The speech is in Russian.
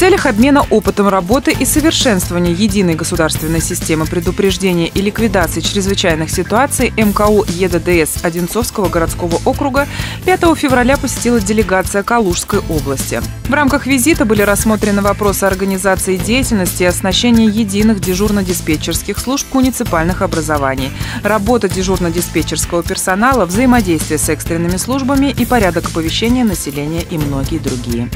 целях обмена опытом работы и совершенствования единой государственной системы предупреждения и ликвидации чрезвычайных ситуаций МКУ ЕДДС Одинцовского городского округа 5 февраля посетила делегация Калужской области. В рамках визита были рассмотрены вопросы организации деятельности и оснащения единых дежурно-диспетчерских служб муниципальных образований, работа дежурно-диспетчерского персонала, взаимодействие с экстренными службами и порядок оповещения населения и многие другие.